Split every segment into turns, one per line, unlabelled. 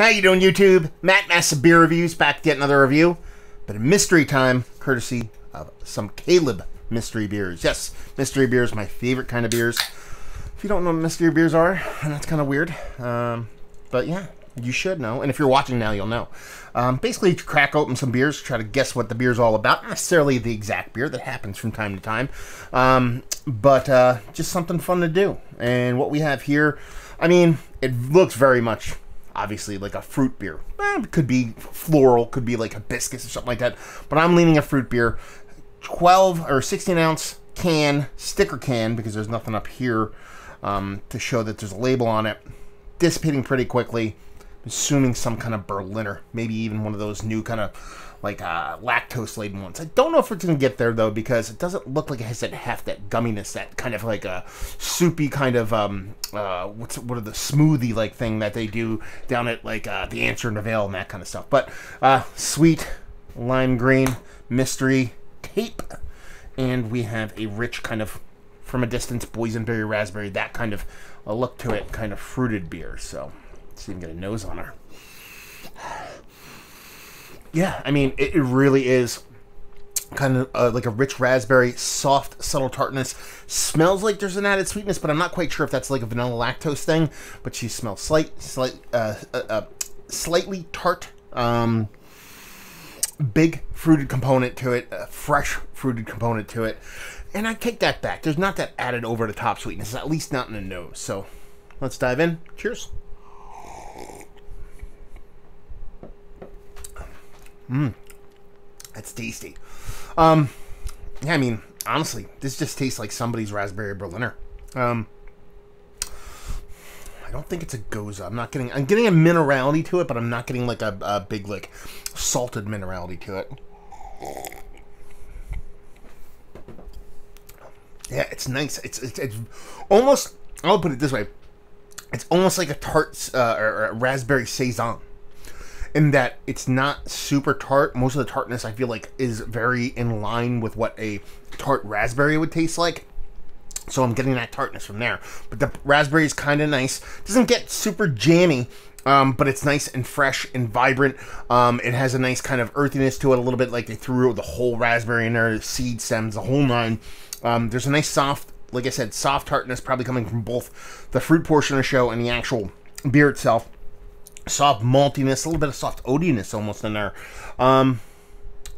How you doing, YouTube? Matt Massive Beer Reviews back to get another review, but a mystery time, courtesy of some Caleb mystery beers. Yes, mystery beers, my favorite kind of beers. If you don't know what mystery beers are, and that's kind of weird, um, but yeah, you should know. And if you're watching now, you'll know. Um, basically, crack open some beers, try to guess what the beer's all about. Not necessarily the exact beer that happens from time to time, um, but uh, just something fun to do. And what we have here, I mean, it looks very much obviously like a fruit beer. Eh, it could be floral, could be like hibiscus or something like that. But I'm leaning a fruit beer. 12 or 16 ounce can, sticker can, because there's nothing up here um, to show that there's a label on it. Dissipating pretty quickly. Assuming some kind of Berliner, maybe even one of those new kind of like uh, lactose laden ones. I don't know if it's gonna get there though because it doesn't look like it has that half that gumminess, that kind of like a soupy kind of um uh what's what are the smoothie like thing that they do down at like uh, the Answer Veil and that kind of stuff. But uh, sweet lime green mystery tape, and we have a rich kind of from a distance boysenberry raspberry that kind of a look to it, kind of fruited beer. So can get a nose on her yeah, I mean, it, really is kind of uh, like a rich raspberry, soft, subtle tartness. Smells like there's an added sweetness, but I'm not quite sure if that's like a vanilla lactose thing. But she smells slight, slight, uh, uh, uh, slightly tart. Um, big fruited component to it, a fresh fruited component to it, and I take that back. There's not that added over the top sweetness, at least not in the nose. So let's dive in. Cheers. Mmm. That's tasty. Um, yeah, I mean, honestly, this just tastes like somebody's raspberry Berliner. Um, I don't think it's a gose. I'm not getting. I'm getting a minerality to it, but I'm not getting like a, a big like salted minerality to it. Yeah, it's nice. It's it's, it's almost. I'll put it this way. It's almost like a tart uh, or a raspberry saison in that it's not super tart. Most of the tartness I feel like is very in line with what a tart raspberry would taste like. So I'm getting that tartness from there. But the raspberry is kind of nice. Doesn't get super jammy, um, but it's nice and fresh and vibrant. Um, it has a nice kind of earthiness to it, a little bit like they threw the whole raspberry in there, the seed stems, the whole nine. Um, there's a nice soft, like I said, soft tartness probably coming from both the fruit portion of the show and the actual beer itself soft maltiness, a little bit of soft oatiness almost in there. Um,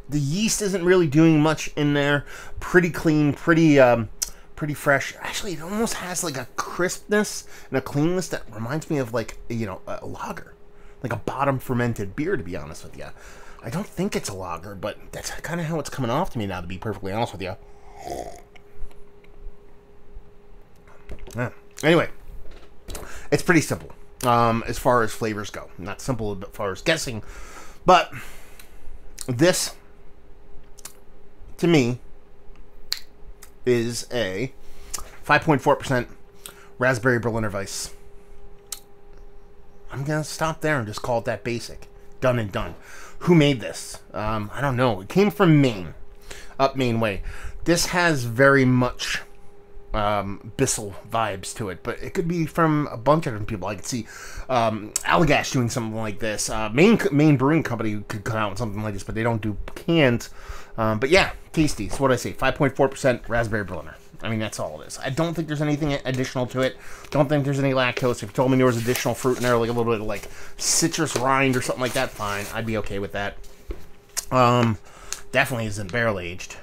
the yeast isn't really doing much in there. Pretty clean, pretty um, pretty fresh. Actually, it almost has like a crispness and a cleanness that reminds me of like you know a lager, like a bottom fermented beer. To be honest with you, I don't think it's a lager, but that's kind of how it's coming off to me now. To be perfectly honest with you. Yeah. Anyway, it's pretty simple um, as far as flavors go. Not simple as far as guessing, but this, to me, is a 5.4% raspberry Berliner Weiss. I'm gonna stop there and just call it that basic. Done and done. Who made this? Um, I don't know. It came from Maine, up Maine Way. This has very much um, Bissell vibes to it, but it could be from a bunch of different people. I could see um, Allagash doing something like this. Uh, Main Maine Brewing Company could come out with something like this, but they don't do cans. Um, but yeah, tasty. So what I say, 5.4% raspberry Berliner. I mean, that's all it is. I don't think there's anything additional to it. Don't think there's any lactose. If you told me there was additional fruit in there, like a little bit of like citrus rind or something like that, fine. I'd be okay with that. Um, definitely isn't barrel aged.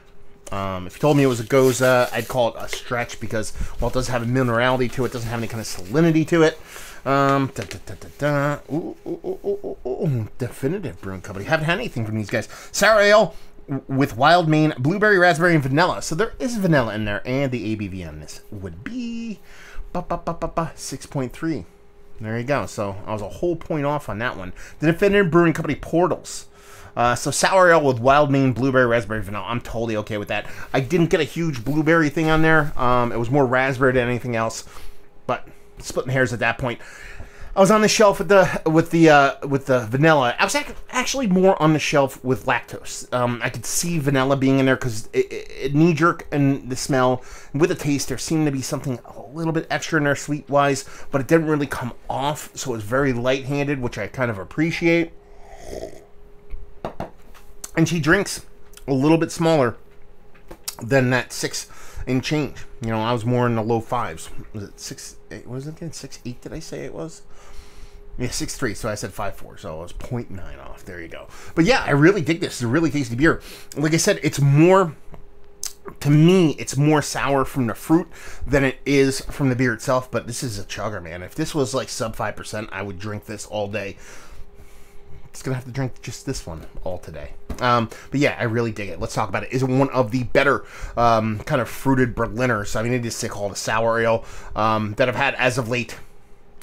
Um, if you told me it was a Gose, I'd call it a stretch because, well, it doesn't have a minerality to it, doesn't have any kind of salinity to it. Um, da, da, da, ooh, ooh, ooh, Definitive Brewing Company. Haven't had anything from these guys. Sour Ale with wild Maine, blueberry, raspberry, and vanilla. So there is vanilla in there, and the ABV on this would be 6.3. There you go. So I was a whole point off on that one. The Definitive Brewing Company Portals. Uh, so sour ale with wild Maine, blueberry, raspberry, vanilla. I'm totally okay with that. I didn't get a huge blueberry thing on there. Um, it was more raspberry than anything else. But splitting hairs at that point. I was on the shelf with the with the uh, with the vanilla. I was ac- actually more on the shelf with lactose. Um, I could see vanilla being in there because it, it, it knee jerk and the smell with the taste. There seemed to be something a little bit extra in there sweet wise, but it didn't really come off. So it was very light handed, which I kind of appreciate. And she drinks a little bit smaller than that six and change. You know, I was more in the low fives. Was it six? Eight, was it again? Six eight? Did I say it was? Yeah, six three. So I said five four. So I was 0.9 off. There you go. But yeah, I really dig this. It's a really tasty beer. Like I said, it's more. To me, it's more sour from the fruit than it is from the beer itself. But this is a chugger, man. If this was like sub five percent, I would drink this all day. It's gonna have to drink just this one all today. Um, but yeah, I really dig it. Let's talk about it. Is one of the better um, kind of fruited Berliners. I mean, it is sick called a sour ale um, that I've had as of late.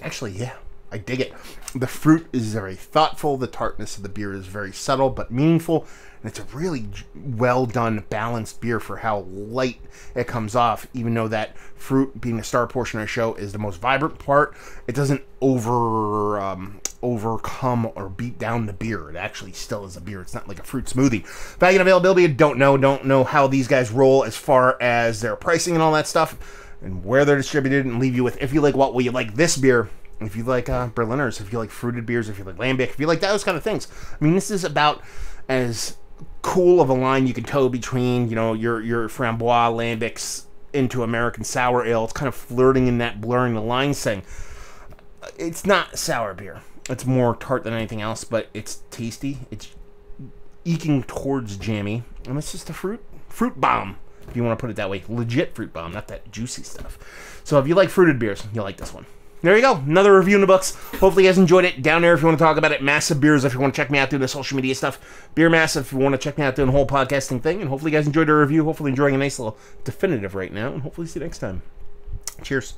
Actually, yeah, I dig it. The fruit is very thoughtful. The tartness of the beer is very subtle but meaningful. And it's a really well done, balanced beer for how light it comes off. Even though that fruit, being the star portion of the show, is the most vibrant part, it doesn't over um, overcome or beat down the beer. It actually still is a beer. It's not like a fruit smoothie. Value and availability, don't know. Don't know how these guys roll as far as their pricing and all that stuff, and where they're distributed. And leave you with if you like what will you like this beer if you like uh, Berliners, if you like fruited beers, if you like Lambic, if you like those kind of things. I mean, this is about as cool of a line you can toe between, you know, your your Framboise Lambics into American Sour Ale. It's kind of flirting in that blurring the lines thing. It's not sour beer. It's more tart than anything else, but it's tasty. It's eking towards jammy, and it's just a fruit fruit bomb, if you want to put it that way. Legit fruit bomb, not that juicy stuff. So if you like fruited beers, you'll like this one there you go. Another review in the books. Hopefully you guys enjoyed it. Down there if you want to talk about it. Massive Beers if you want to check me out doing the social media stuff. Beer Massif if you want to check me out doing the whole podcasting thing. And hopefully you guys enjoyed the review. Hopefully enjoying a nice little definitive right now. And hopefully see you next time. Cheers.